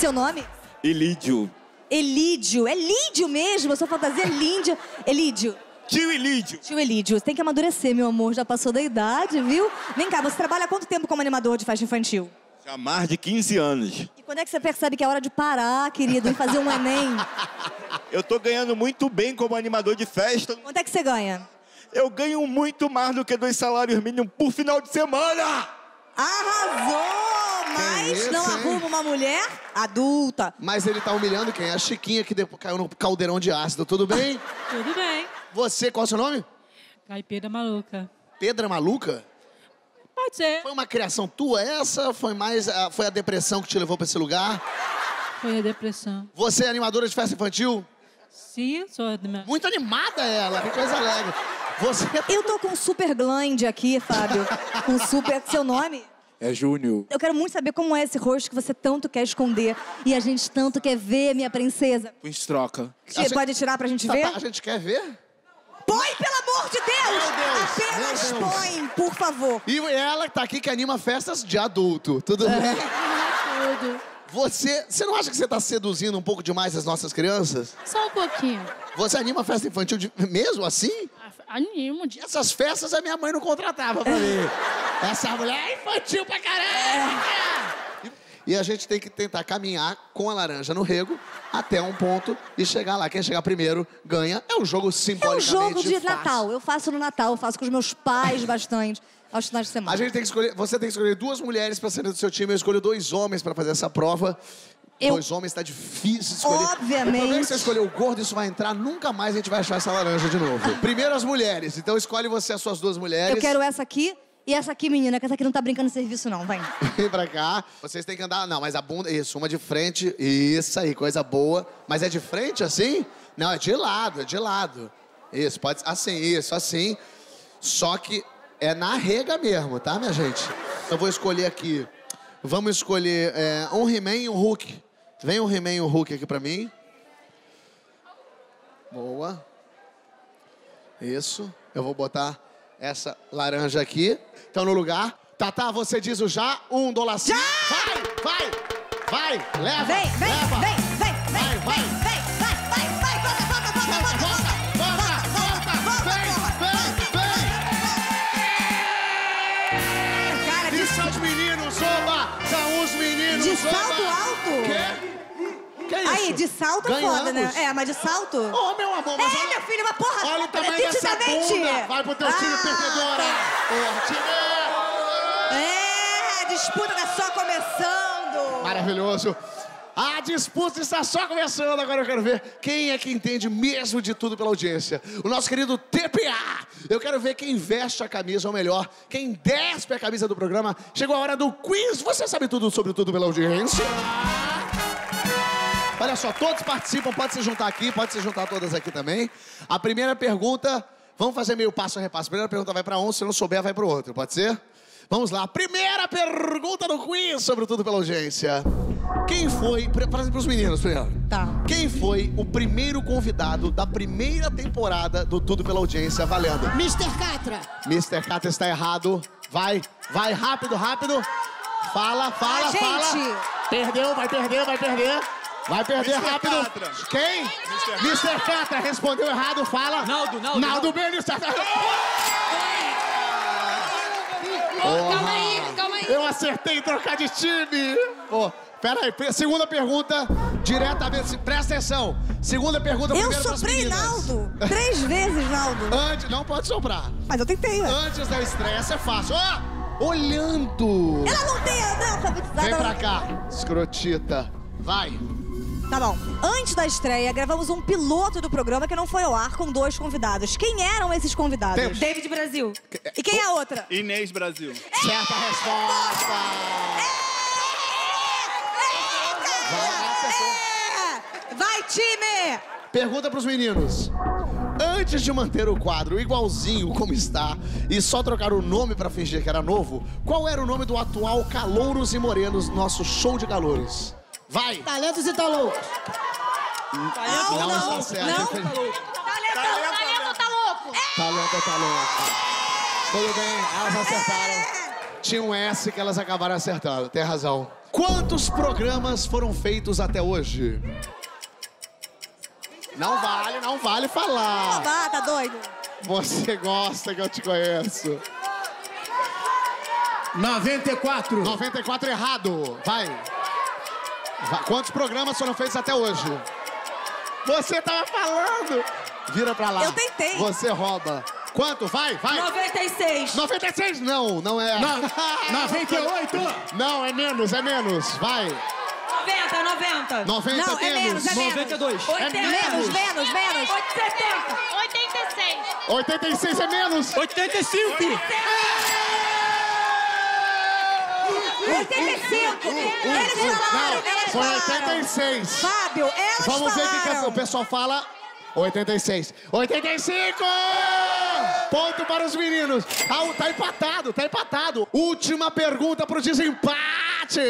Seu nome? Elídio. Elídio. É Lídio mesmo, a sua fantasia é Lídio. Elídio. Tio Elídio. Tio Elídio, você tem que amadurecer, meu amor. Já passou da idade, viu? Vem cá, você trabalha há quanto tempo como animador de festa infantil? Já há mais de 15 anos. E quando é que você percebe que é hora de parar, querido, e fazer um Enem? Eu tô ganhando muito bem como animador de festa. Quanto é que você ganha? Eu ganho muito mais do que dois salários mínimos por final de semana. Arrasou! Mas isso, não hein? arruma uma mulher adulta. Mas ele tá humilhando quem? A Chiquinha que depois caiu no caldeirão de ácido. Tudo bem? Tudo bem. Você, qual é o seu nome? Caipira maluca. Pedra Maluca? Pode ser. Foi uma criação tua essa? Foi mais a, foi a depressão que te levou pra esse lugar? Foi a depressão. Você é animadora de festa infantil? Sim, sou minha... Muito animada ela, que coisa alegre. Você Eu tô com um super glande aqui, Fábio. Com super. Seu nome? É Júnior. Eu quero muito saber como é esse rosto que você tanto quer esconder e a gente tanto quer ver, minha princesa. Com estroca. Ti- gente- Pode tirar pra gente Tá, ver? tá, a gente quer ver? Põe, pelo amor de Deus! Meu Deus, Apenas meu Deus. põe, por favor. E ela que tá aqui que anima festas de adulto. Tudo É. bem? Tudo. Você, você não acha que você tá seduzindo um pouco demais as nossas crianças? Só um pouquinho. Você anima festa infantil de- mesmo assim? Animo. de- Essas festas a minha mãe não contratava pra mim. Essa mulher é infantil pra caramba! E a gente tem que tentar caminhar com a laranja no rego até um ponto e chegar lá. Quem chegar primeiro ganha. É um jogo É um simbolicamente jogo de fácil. Natal. Eu faço no Natal, eu faço com os meus pais bastante, aos finais de semana. A gente tem que escolher. Você tem que escolher duas mulheres pra serem do seu time. Eu escolho dois homens pra fazer essa prova. Eu- Dois homens tá difícil escolher. Obviamente. O problema é que você escolher o gordo, isso vai entrar, nunca mais a gente vai achar essa laranja de novo. Primeiro as mulheres. Então escolhe você as suas duas mulheres. Eu quero essa aqui e essa aqui, menina, que essa aqui não tá brincando de serviço, não. Vem. Vem pra cá. Vocês têm que andar. Não, mas a bunda. Isso, uma de frente. Isso aí, coisa boa. Mas é de frente assim? Não, é de lado, é de lado. Isso, pode. Assim, isso, assim. Só que é na rega mesmo, tá, minha gente? Eu vou escolher aqui. Vamos escolher é, um He-Man e um Hulk. Vem um He-Man e um Hulk aqui pra mim. Boa. Isso. Eu vou botar essa laranja aqui. Então, no lugar. Tatá, você diz o já. Um dólar sim. Vai, vai, vai. Leva, Vem, vem, leva. vem, vem, vem, vai. vem, vem, vai, Vem, vem, E de, salto alto? Quê? Que isso? Aí, de salto é foda, né? É, mas de salto... Ô, meu amor, mas É, olha... meu filho, uma porra... Olha o tamanho dessa bunda! Vai pro teu time Ah, perdedora! Porra, time! É, a disputa tá só começando. Maravilhoso! A disputa está só começando, agora eu quero ver quem é que entende mesmo de tudo pela audiência. O nosso querido TPA. Eu quero ver quem veste a camisa, ou melhor, quem despe a camisa do programa. Chegou a hora do quiz. Você sabe tudo sobre tudo pela audiência? Olha só, todos participam, pode se juntar aqui, pode se juntar todas aqui também. A primeira pergunta, vamos fazer meio passo a repasso. A primeira pergunta vai para um, se não souber, vai para o outro, pode ser? Vamos lá, primeira pergunta do quiz sobre tudo pela audiência. Quem foi, para os meninos primeiro. Tá. Quem foi o primeiro convidado da primeira temporada do Tudo pela Audiência valendo? Mr. Catra. Mr. Cata está errado. Vai, vai, rápido, rápido. Fala, fala, Ah, fala. gente. Perdeu, vai perder, vai perder. Vai perder Mr. rápido. Catra. Quem? Mr. Catra respondeu errado, fala. Naldo, Naldo, Naldo Benes. Calma aí, calma aí. Eu acertei em trocar de time. Pô, pera aí. Segunda pergunta, diretamente. Presta atenção. Segunda pergunta, Eu soprei. Naldo. Três vezes, Naldo. Antes, não pode soprar. Mas eu tentei, ué. Antes da estreia, essa é fácil. Ó, olhando. Ela não tem, não, alfabetizada. Vem pra cá, escrotita. Vai. Tá bom. Antes da estreia, gravamos um piloto do programa que não foi ao ar com dois convidados. Quem eram esses convidados? Tempo. David Brasil. E quem é a outra? Inês Brasil. Certa resposta. É! Vai, time! Pergunta pros meninos. Antes de manter o quadro igualzinho como está e só trocar o nome pra fingir que era novo, qual era o nome do atual Calouros e Morenos, nosso show de calouros? Vai! Talentos e tá loucos. Não, Não não, certo. não. infeliz- Talento, talento, tá louco! Talento tá louco. Tudo bem, elas acertaram. Tinha um S que elas acabaram acertando, tem razão. Quantos programas foram feitos até hoje? Não vale, não vale falar. Ah, tá doido? Você gosta que eu te conheço. 94. 94 errado. Vai. Quantos programas foram feitos até hoje? Você tava falando. Vira pra lá. Eu tentei. Você rouba. Quanto? Vai, vai. 96. 96? Não, não é. No- 98. Não, é menos, é menos. Vai. 90, 90. 90 Não, é menos, é menos. 92. 80. Menos, menos, menos. 70. 86. 86 é menos. 85. 85. Eles falaram, Não, eles foi falaram. 86. Fábio, elas Vamos ver o que que, falaram. o pessoal fala. 86. 85! Ponto para os meninos. Ah, tá empatado, tá empatado. Última pergunta pro desempate.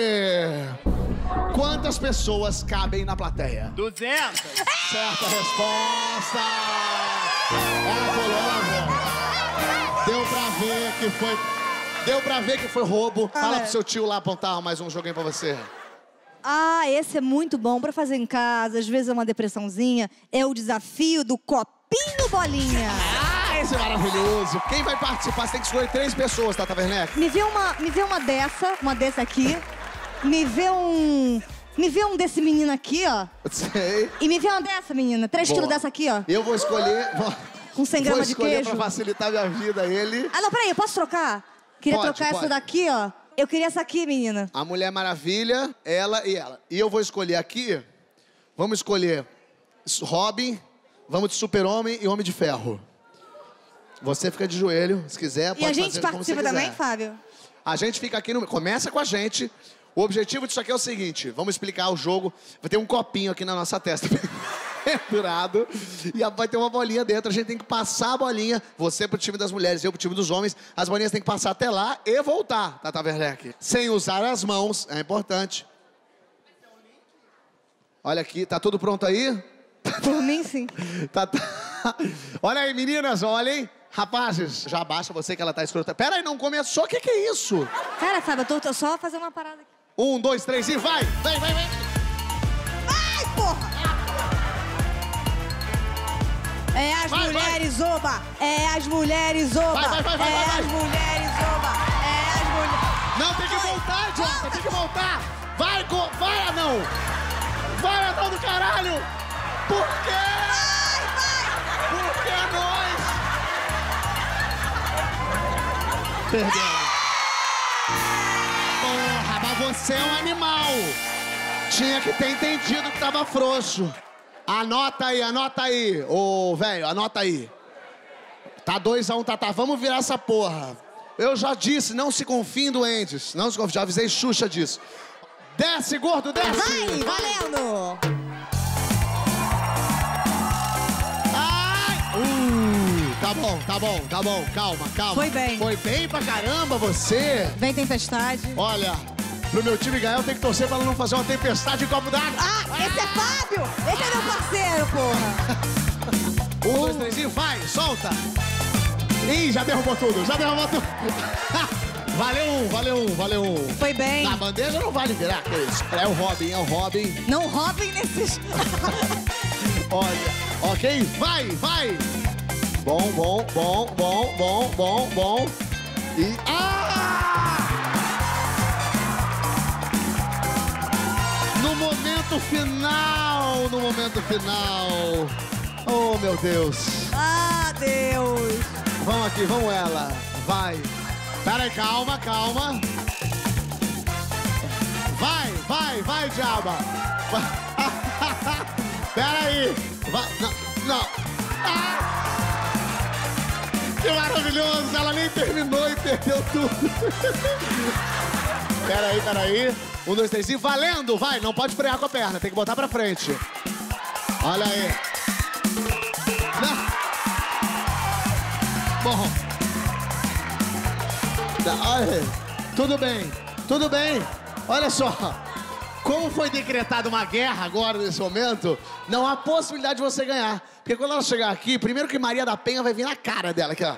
Quantas pessoas cabem na plateia? 200. Certa resposta. Ela ela falou. Deu pra ver que foi... Deu pra ver que foi roubo. Fala é. pro seu tio lá apontar mais um joguinho pra você. Ah, esse é muito bom pra fazer em casa. Às vezes é uma depressãozinha. É o desafio do copinho bolinha. Ah, esse é maravilhoso. Quem vai participar? Você tem que escolher três pessoas, tá, Taverneck? Me vê uma, me vê uma dessa, uma dessa aqui. Me vê um, me vê um desse menino aqui, ó. Sei. E me vê uma dessa, menina. Três Boa. quilos dessa aqui, ó. Eu vou escolher... Vou, Com 100 vou gramas de escolher queijo. pra facilitar minha vida ele. Ah, não, peraí, eu posso trocar? Queria Pode, trocar essa pode. daqui, ó. Eu queria essa aqui, menina. A Mulher Maravilha, ela e ela. E eu vou escolher aqui... Vamos escolher Robin, vamos de Super-Homem e Homem de Ferro. Você fica de joelho, se quiser, pode E a gente participa também. Fábio? A gente fica aqui no. Começa com a gente. O objetivo disso aqui é o seguinte: vamos explicar o jogo. Vai ter um copinho aqui na nossa testa. Pendurado. E vai ter uma bolinha dentro. A gente tem que passar a bolinha. Você pro time das mulheres, eu pro time dos homens. As bolinhas têm que passar até lá e voltar, Tata Werneck. Sem usar as mãos, é importante. Olha aqui, tá tudo pronto aí? Por mim, sim. Tá, tá. Olha aí, meninas, olhem. Rapazes, já baixa você que ela tá escrota. Pera aí, não começou? O que, que é isso? Cara, Fábio, eu tô, tô só fazendo uma parada aqui. Um, dois, três e vai! Vem, vem, vem! As Vai, mulheres, oba! É as mulheres, oba! Vai, vai, vai, vai, é vai, vai. as mulheres, oba! É as mulheres... Não, tem que voltar, idiota! Tem que voltar! Vai, go... vai, anão! Vai, anão do caralho! Por quê? Por que nós? Perdemos. Porra, mas você é um animal! Tinha que ter entendido que tava frouxo. Anota aí, anota aí. Ô, velho, anota aí. Tá 2x1, um, Tatá. Vamos virar essa porra. Eu já disse, não se confie em doentes. Não se confie, já avisei Xuxa disso. Desce, gordo, desce! Vai, valendo! Ai! Uh, tá bom, tá bom, tá bom. Calma, calma. Foi bem. Foi bem pra caramba você. Vem tempestade. Olha, pro meu time ganhar, eu tenho que torcer pra ela não fazer uma tempestade em copo d'água. Ah, esse é Fábio! Esse solta! Ih, já derrubou tudo, já derrubou tudo. valeu um, valeu um, valeu um. Foi bem. Na bandeja não vale virar, que isso? É o Robin, é o Robin. Não roubem nesses... Olha, ok? Vai, vai! Bom, bom, bom, bom, bom, bom, bom. E. Ah! No momento final, no momento final. Oh, meu Deus. ah, Deus! Vamos aqui, vamos ela. Vai. Pera aí, calma, calma. Vai, vai, vai, diaba. Pera aí. Vai. Não, não. Ah! Que maravilhoso. Ela nem terminou e perdeu tudo. Pera aí, pera aí. Um, dois, três e valendo. Vai, não pode frear com a perna. Tem que botar pra frente. Olha aí. Bom. Olha, tudo bem, tudo bem. Olha só, como foi decretada uma guerra agora nesse momento, não há possibilidade de você ganhar. Porque quando ela chegar aqui, primeiro que Maria da Penha vai vir na cara dela aqui, ó.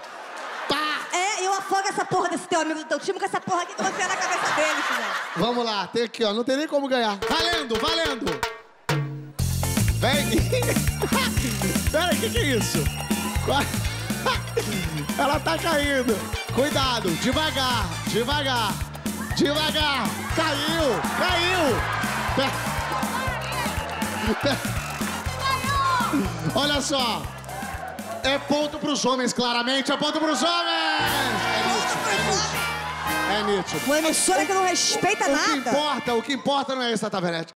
Pá! É, eu afoga essa porra desse teu amigo do teu time com essa porra aqui que você é na cabeça dele, filho. Vamos lá, tem aqui, ó. Não tem nem como ganhar. Valendo, valendo! Vem! Pera, o que, que é isso? Qua- Ela tá caindo. Cuidado, devagar, devagar, devagar. Caiu, caiu. Olha só. É ponto pros homens, claramente. É ponto pros homens. É nítido, é nítido. É nítido. Uma emissora que não respeita O que nada. importa, o que importa não é essa Tavernete.